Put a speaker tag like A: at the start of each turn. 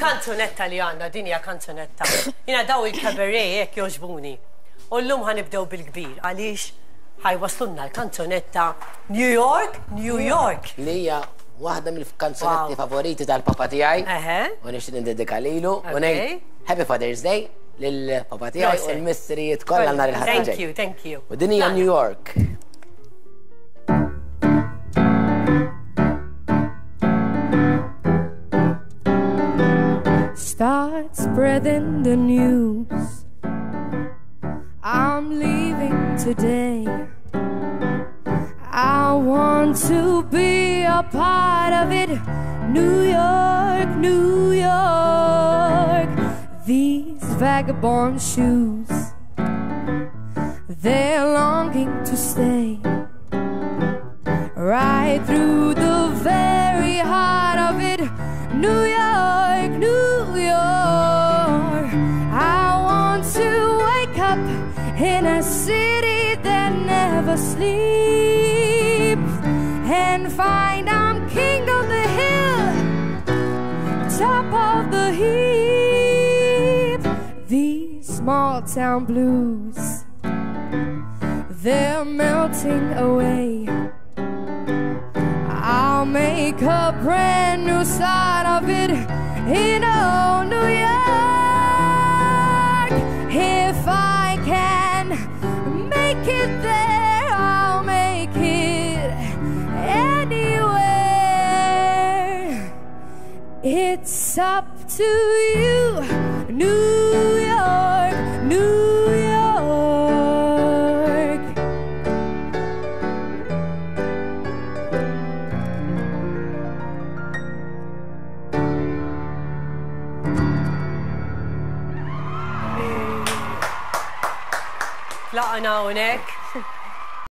A: Kanzunetta li għanna, dinja kanzunetta. Jina daw il-kabaret jek joġbuni. U l-lum ħanibdew bil-kbir, għalix ħajwaslunna l-kanzunetta New York, New York.
B: Li hija waħda mill-kanzunetti favoriti tal-papa.
A: Eħe.
B: U nixtieq nindedika lilu. U ngħid Happy Father's Day lill-papa tiegħi u
A: Grazie.
B: l-misterijiet kollha nhar il-ħadd
A: Thank you, thank you.
B: U din hija
A: Nana.
B: New York.
C: Spreading the news. I'm leaving today. I want to be a part of it. New York, New York. These vagabond shoes, they're longing to stay right through in a city that never sleeps and find I'm king of the hill, top of the heap. These small town blues, they're melting away. I'll make a brand new side of it in old make it there, I'll make it anywhere. It's up to you, New
A: tlaqna unek.